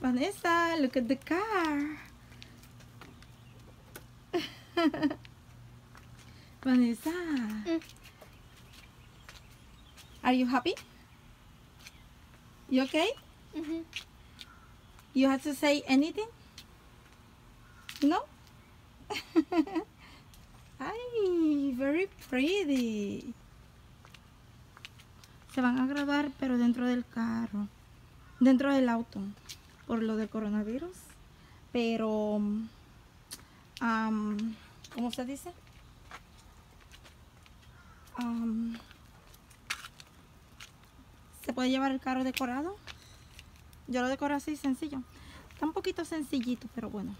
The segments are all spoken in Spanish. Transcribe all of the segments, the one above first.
Vanessa, look at the car. Vanessa. Mm. Are you happy? You okay? Mhm. You have to say anything? No? Ay, very pretty. Se van a grabar, pero dentro del carro. Dentro del auto. Por lo del coronavirus. Pero... am, ¿Cómo se dice? ¿Se puede llevar el carro decorado? Yo lo decoro así, sencillo. Está un poquito sencillito, pero bueno.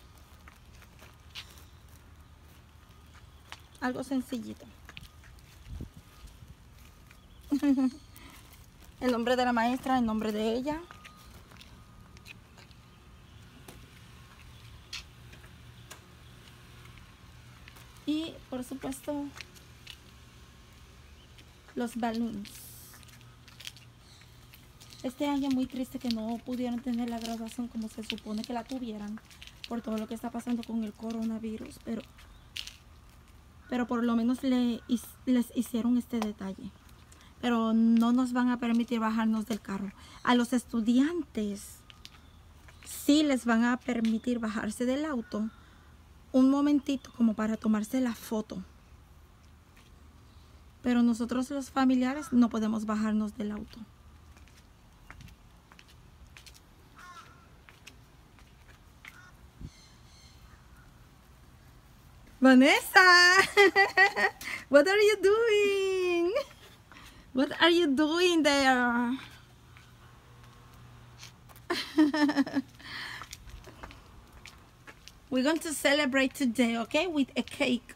Algo sencillito. el nombre de la maestra, el nombre de ella. Y por supuesto los balloons. Este año muy triste que no pudieron tener la graduación como se supone que la tuvieran por todo lo que está pasando con el coronavirus, pero pero por lo menos le, les hicieron este detalle. Pero no nos van a permitir bajarnos del carro. A los estudiantes sí les van a permitir bajarse del auto un momentito como para tomarse la foto. Pero nosotros los familiares no podemos bajarnos del auto. Vanessa, what are you doing? What are you doing there? We're going to celebrate today, okay? With a cake.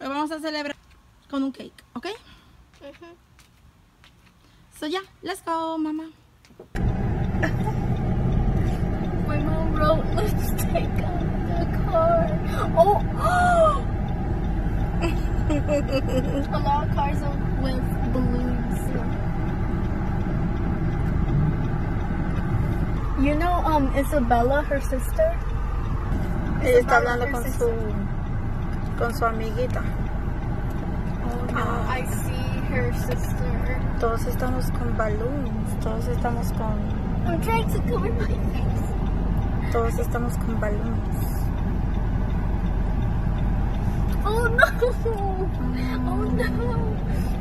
Vamos a celebrar con un cake, okay? Mhm. So yeah, let's go, mama. My mom wrote, let's take out the car. Oh! A lot of cars with um, Isabella, her sister. Ella está hablando con sister. su con su amiguita. Oh no, Ah. I see her sister. Todos estamos con balloons, todos estamos con I'm trying to cover my face. todos estamos con balloons. Oh no! Oh no!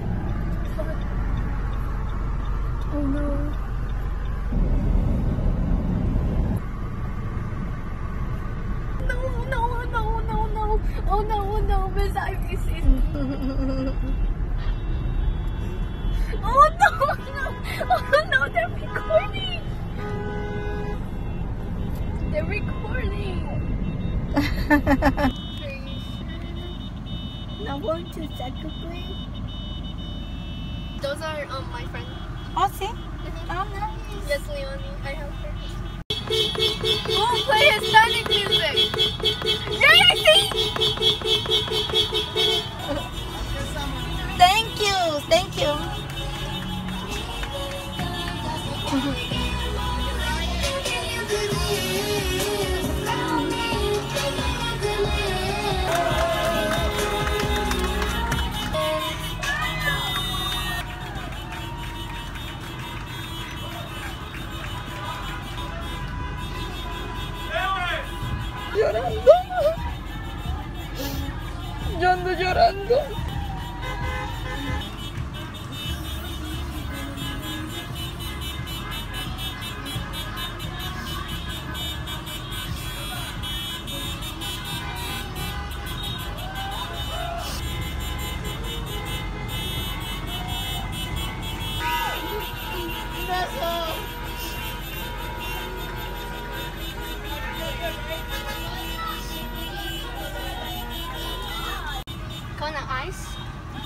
Oh no, no! Oh no, they're recording! They're recording! Now going to second grade. Those are um my friends. Oh, sí. Mhm. Oh, nice. Yes, Leonie, I have her. Oh, play Hispanic music. Yo ando llorando.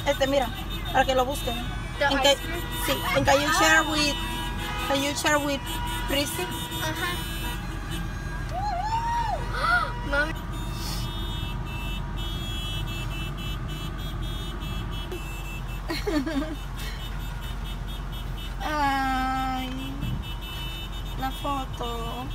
Este, mira, para que lo busquen. En que, sí, en can you share with, can you share with Prissy? Ajá. Mami. Ay. la foto.